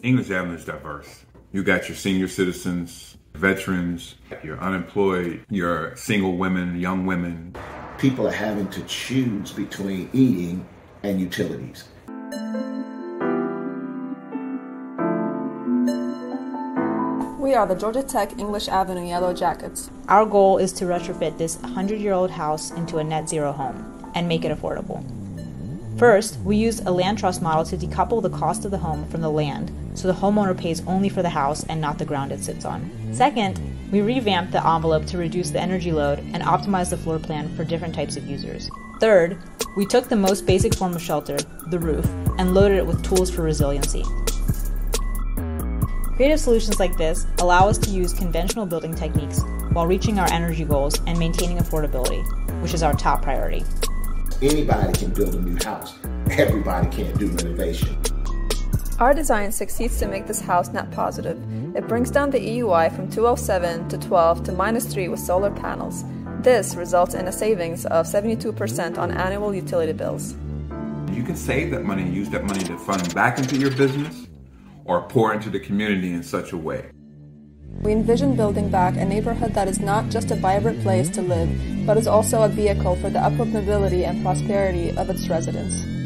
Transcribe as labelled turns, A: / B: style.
A: English Avenue is diverse. You got your senior citizens, veterans, your unemployed, your single women, young women.
B: People are having to choose between eating and utilities.
C: We are the Georgia Tech English Avenue Yellow Jackets.
D: Our goal is to retrofit this 100 year old house into a net zero home and make it affordable. First, we used a land trust model to decouple the cost of the home from the land so the homeowner pays only for the house and not the ground it sits on. Second, we revamped the envelope to reduce the energy load and optimize the floor plan for different types of users. Third, we took the most basic form of shelter, the roof, and loaded it with tools for resiliency. Creative solutions like this allow us to use conventional building techniques while reaching our energy goals and maintaining affordability, which is our top priority.
B: Anybody can build a new house. Everybody can't do renovation.
C: Our design succeeds to make this house net positive. It brings down the EUI from 207 to 12 to minus 3 with solar panels. This results in a savings of 72% on annual utility bills.
A: You can save that money and use that money to fund back into your business or pour into the community in such a way.
C: We envision building back a neighborhood that is not just a vibrant place to live, but is also a vehicle for the upward mobility and prosperity of its residents.